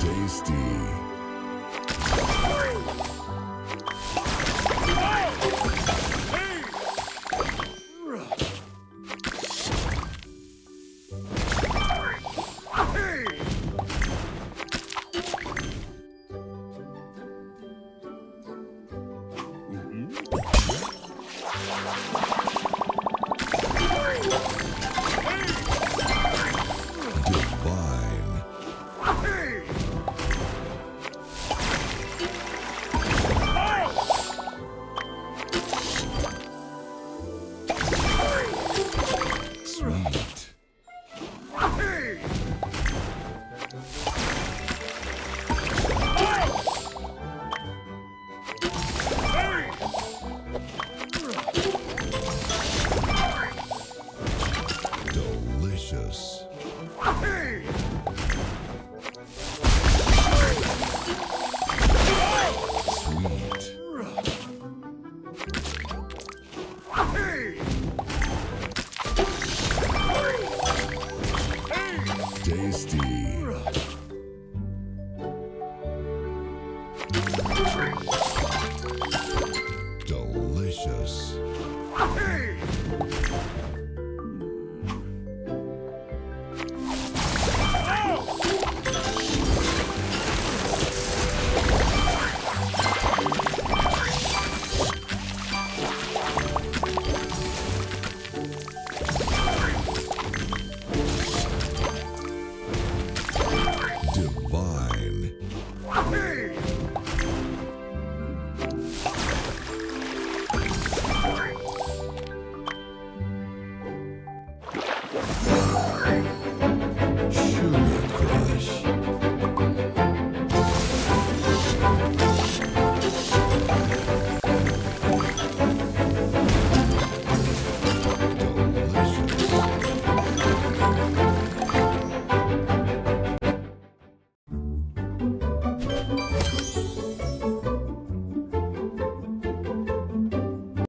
Tasty. Delicious. Hey!